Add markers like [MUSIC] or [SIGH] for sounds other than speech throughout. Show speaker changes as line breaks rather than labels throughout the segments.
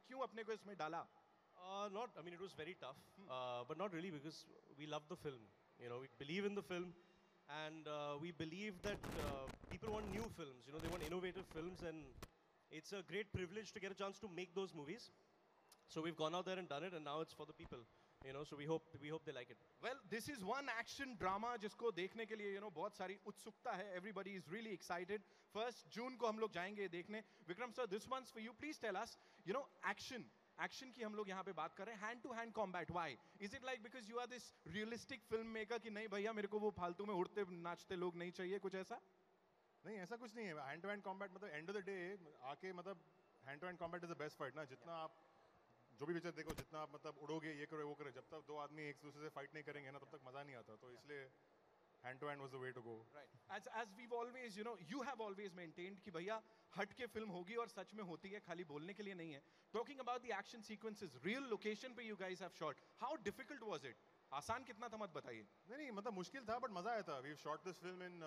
क्यों अपने को इसमें डाला
Uh, not, I mean, it was very tough, uh, but not really because we love the film. You know, we believe in the film, and uh, we believe that uh, people want new films. You know, they want innovative films, and it's a great privilege to get a chance to make those movies. So we've gone out there and done it, and now it's for the people. You know, so we hope we hope they like it.
Well this is one action drama जिसको देखने के लिए you know बहुत सारी उत्सुकता है। Everybody is really excited first June को हम लोग जाएँगे देखने। Vikram sir this once for you please tell us you know action action की हम लोग यहाँ पे बात कर रहे हैं। Hand to hand combat why is it like because you are this realistic film maker कि नहीं भैया मेरे को वो फालतू में उड़ते नाचते लोग नहीं चाहिए? कुछ ऐसा?
नहीं ऐसा कुछ नहीं है। हैंड टू हैंड कॉम्बैट मतलब एंड ऑफ़ द डे आके मतलब hand to hand combat is the best fight ना। जितना आप जो भी पिक्चर देखो जितना आप मतलब उड़ोगे ये करो वो करो जब तक दो आदमी एक दूसरे से फाइट नहीं करेंगे ना तब तक मज़ा नहीं आता। तो इसलिए hand to hand was the way to go
right. As as we've always you know you have always maintained कि भैया हट के फ़िल्म होगी और सच में होती है खाली बोलने के लिए नहीं है। Talking about the action sequences real location पे you guys have shot how difficult was it आसान कितना था मत बताइए।
नहीं नहीं मतलब मुश्किल था बट मज़ा आया था। We shot this film in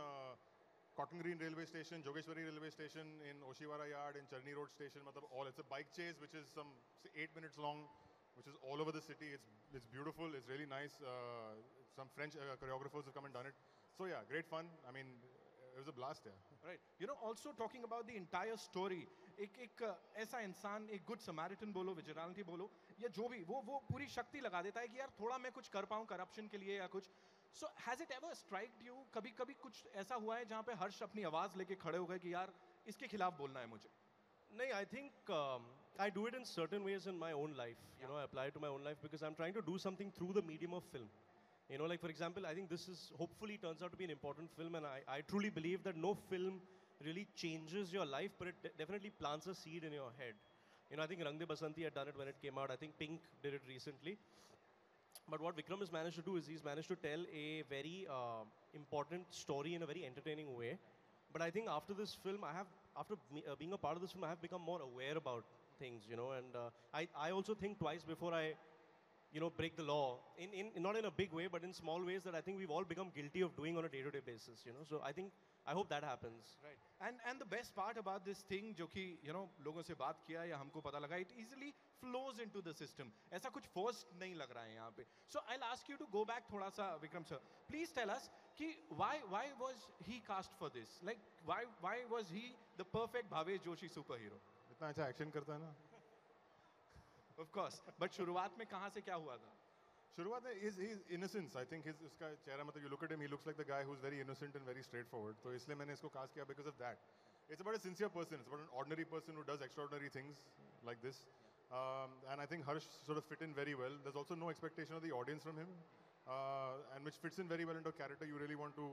cotton green railway station Jogeshwari railway station in Oshiwara yard in Charni road station मतलब all it's a bike chase which is some 8 minutes long which is all over the city. It's it's beautiful it's really nice. Uh, some french uh, choreographers have come and done it. So yeah great fun. I mean it was a blast yeah.
Right you know also talking about the entire story एक एक ऐसा इंसान एक good Samaritan बोलो vigilante बोलो या जो भी वो वो पूरी शक्ति लगा देता है कि यार थोड़ा मैं कुछ कर पाऊँ करप्शन के लिए या कुछ so has it ever strike you कभी कभी कुछ ऐसा हुआ है जहाँ पे हर्ष अपनी आवाज़ लेके खड़े हो गए कि यार इसके खिलाफ बोलना है मुझे
I think um, I do it in certain ways in my own life. You know, I apply it to my own life because I'm trying to do something through the medium of film. You know, like for example, I think this is hopefully turns out to be an important film, and I, I truly believe that no film really changes your life, but it de- definitely plants a seed in your head. You know, I think Rang De Basanti had done it when it came out. I think Pink did it recently. But what Vikram has managed to do is he's managed to tell a very uh, important story in a very entertaining way. But I think after this film, I have, after me, uh, being a part of this film, I have become more aware about things, you know, and uh, I, I also think twice before I, you know, break the law. In, in, not in a big way, but in small ways that I think we've all become guilty of doing on a day-to-day basis, you know. So I think, I hope that happens.
Right and and the best part about this thing जो कि you know लोगों से बात किया या हमको पता लगा it easily flows into the system ऐसा कुछ फोर्स्ड नहीं लग रहा है यहाँ पे so I ask you to go back थोड़ा सा Vikram sir please tell us कि why why was he cast for this like why why was he the perfect Bhavesh Joshi super hero
इतना अच्छा एक्शन करता है ना
of course but शुरुआत में कहाँ से क्या हुआ था
शुरुआत में is is innocence I think his उसका चेहरा मतलब you look at him he looks like the guy who is very innocent and very straight forward तो इसलिए मैंने इसको कास्ट किया because of that it's about a sincere person it's about an ordinary person who does extraordinary things like this and I think Harsh sort of fit in very well. There's also no expectation of the audience from him, uh, and which fits in very well into a character you really want to,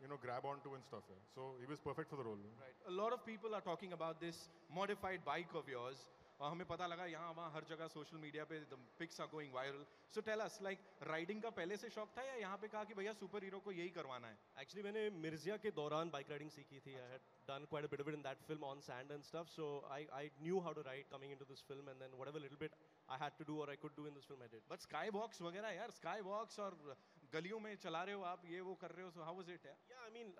you know, grab onto and stuff. Yeah. So he was perfect for the role.
Right. A lot of people are talking about this modified bike of yours. और हमें पता लगा यहाँ वहाँ हर जगह social media पे pics are going viral so tell us like riding का पहले से शौक था या यहाँ पे कहा कि भैया सुपर हीरो को यही करवाना है?
एक्चुअली मैंने मिर्जिया के दौरान बाइक राइडिंग सीखी थी. I had done quite a bit in that film on sand and stuff so I I knew how to ride coming into this film and then whatever little bit I had to do और I could do in this film I did
but sky box वगैरह यार sky box और गलियों में चला रहे हो आप ये वो कर रहे हो सो हाउ वाज इट
या I mean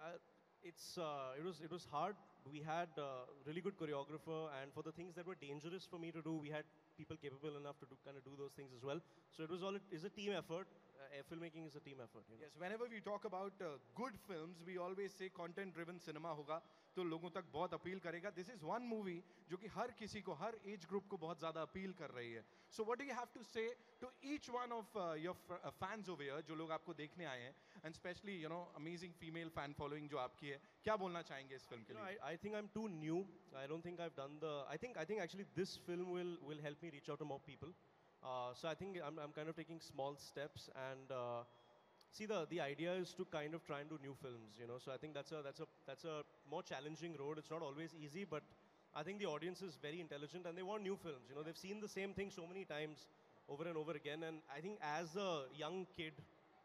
it's uh, it was it was hard. We had uh, really good choreographer, and for the things that were dangerous for me to do, we had people capable enough to do kind of do those things as well. So it was all it is a team effort. Uh, filmmaking is a team effort. You know?
Yes, whenever we talk about uh, good films, we always say content driven cinema होगा तो लोगों तक बहुत appeal करेगा this is one movie जो कि हर किसी को हर एज ग्रुप को बहुत ज़्यादा अपील कर रही है so what do you have to say to each one of your fans over जो लोग आपको देखने आए हैं and specially you know amazing female fan following जो आपकी है क्या बोलना चाहेंगे इस फ़िल्म के लिए
I, I think I'm too new. I don't think I've done the. I think I think actually this film will will help me reach out to more people. Uh, so I think I'm, I'm kind of taking small steps and uh, see the the idea is to kind of try and do new films. You know, so I think that's a that's a that's a more challenging road. It's not always easy, but I think the audience is very intelligent and they want new films. You know, they've seen the same thing so many times over and over again. And I think as a young kid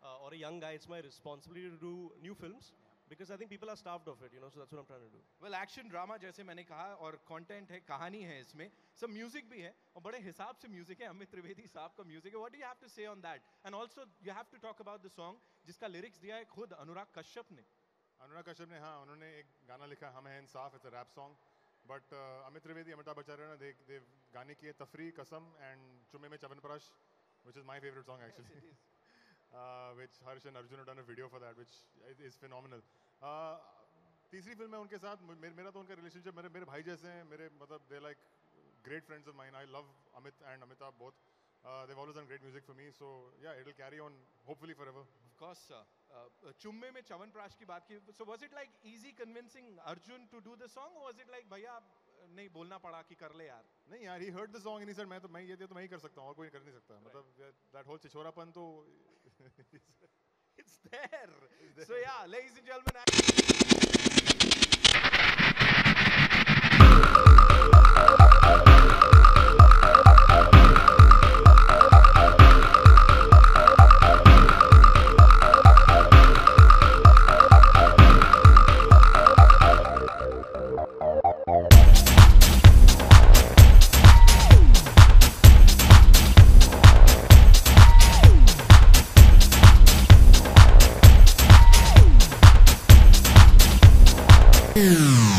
uh, or a young guy, it's my responsibility to do new films because I think people are starved of it. You know, so that's what I'm trying to do.
Well action drama जैसे मैंने कहा और content है कहानी है इसमें सब music भी है और बड़े हिसाब से म्यूज़िक है अमित त्रिवेदी साहब का म्यूज़िक है what do you have to say on that and also you have to talk about the song जिसका लिरिक्स दिया है खुद अनुराग कश्यप ने
अनुराग कश्यप ने हाँ उन्होंने एक गाना लिखा हम हैं इंसाफ it's a rap song but Amit Trivedi Amitabh Bachchan ने दे दे गाने किए तफरी कसम एंड चुम्मे में chyawanprash which is my favorite song actually uh, which Harsh and Arjun have done a video for that which is, phenomenal uh, तीसरी फ़िल्म है उनके साथ मेरा तो उनका रिलेशनशिप मेरे मेरे भाई जैसे हैं मेरे मतलब they like great friends of mine I love Amit and Amitabh both uh, they've always done great music for me so yeah it'll carry on hopefully forever
Of course, sir. Uh, चुम्मे में चवन प्राश की बात की was it like easy convincing Arjun to do the song or was it like भैया uh, नहीं बोलना पड़ा कि कर ले यार
नहीं यार he heard the song and he said मैं तो मैं ये तो मैं ही कर सकता हूँ और कोई कर नहीं सकता मतलब दैट होल छिछोरापन तो [LAUGHS]
it's there. So yeah ladies and gentlemen
Mm.